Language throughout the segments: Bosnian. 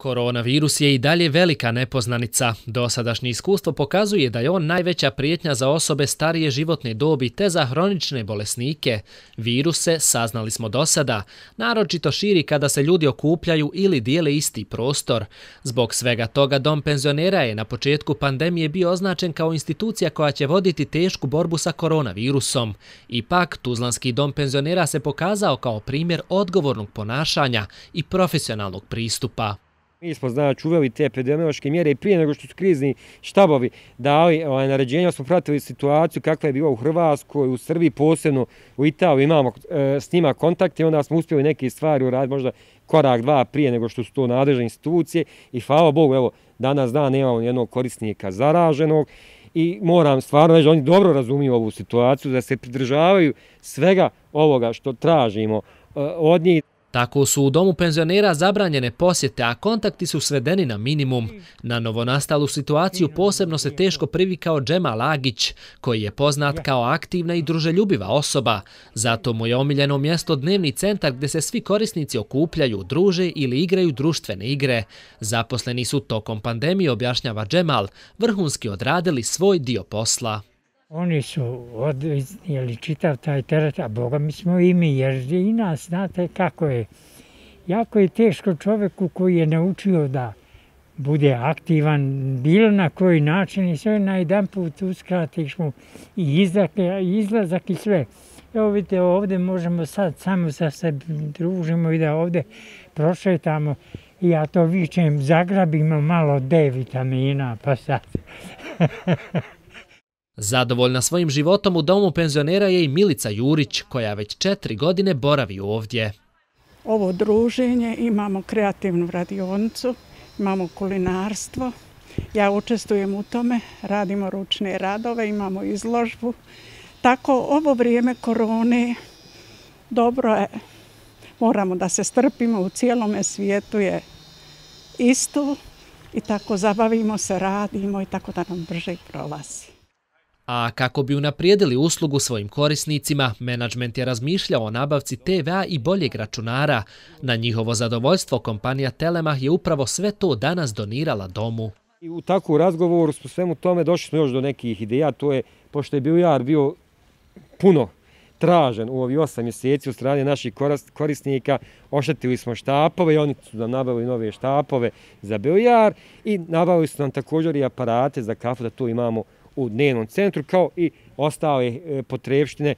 Koronavirus je i dalje velika nepoznanica. Dosadašnje iskustvo pokazuje da je on najveća prijetnja za osobe starije životne dobi te za hronične bolesnike. Viruse, saznali smo do sada, naročito širi kada se ljudi okupljaju ili dijele isti prostor. Zbog svega toga Dom penzionera je na početku pandemije bio označen kao institucija koja će voditi tešku borbu sa koronavirusom. Ipak, Tuzlanski dom penzionera se pokazao kao primjer odgovornog ponašanja i profesionalnog pristupa. Mi smo znači uveli te epidemiološke mjere i prije nego što su krizni štabovi dali ovaj, naređenja, smo pratili situaciju kakva je bila u Hrvatskoj, u Srbiji, posebno u Italiji, imamo e, s njima kontakt i onda smo uspjeli neke stvari uraditi možda korak dva prije nego što su to nadležne institucije i hvala Bogu, evo, danas dan nemamo jednog korisnika zaraženog i moram stvarno reći, da oni dobro razumiju ovu situaciju, da se pridržavaju svega ovoga što tražimo e, od njih. Tako su u domu penzionera zabranjene posjete, a kontakti su svedeni na minimum. Na novonastalu situaciju posebno se teško privikao Džema Lagić, koji je poznat kao aktivna i druželjubiva osoba. Zato mu je omiljeno mjesto dnevni centar gdje se svi korisnici okupljaju, druže ili igraju društvene igre. Zaposleni su tokom pandemije, objašnjava Džemal, vrhunski odradili svoj dio posla. Oni su odnijeli čitav taj teret, a Boga mi smo i mi, jer i nas, znate kako je. Jako je teško čoveku koji je naučio da bude aktivan, bilo na koji način i sve na jedan put uskratiš mu i izlazak i sve. Evo vidite, ovdje možemo sad samo sa se družimo i da ovdje prošetamo i ja to vičem, zagrabimo malo D vitamina, pa sad. Zadovoljna svojim životom u domu penzionera je i Milica Jurić, koja već četiri godine boravi ovdje. Ovo druženje, imamo kreativnu radionicu, imamo kulinarstvo. Ja učestvujem u tome, radimo ručne radove, imamo izložbu. Tako, ovo vrijeme korone, dobro je, moramo da se strpimo u cijelome svijetu je isto i tako zabavimo se, radimo i tako da nam brže prolazi. A kako bi unaprijedili uslugu svojim korisnicima, menadžment je razmišljao o nabavci TVA i boljeg računara. Na njihovo zadovoljstvo kompanija Telemah je upravo sve to danas donirala domu. I u takvu razgovoru smo svemu tome došli smo još do nekih ideja. To je, pošto je bio jar bio puno tražen u ovi osam mjeseci u strane naših korisnika, oštetili smo štapove i oni su nam nabavili nove štapove za Biljar i nabavili su nam također i aparate za kafu da to imamo u dnevnom centru, kao i ostale e, potrebštine e,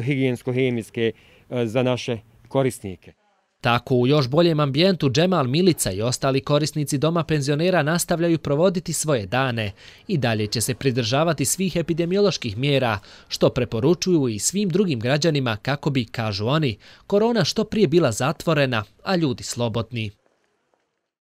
higijensko-hemijske e, za naše korisnike. Tako u još boljem ambijentu Džemal Milica i ostali korisnici doma penzionera nastavljaju provoditi svoje dane i dalje će se pridržavati svih epidemioloških mjera, što preporučuju i svim drugim građanima kako bi, kažu oni, korona što prije bila zatvorena, a ljudi slobodni.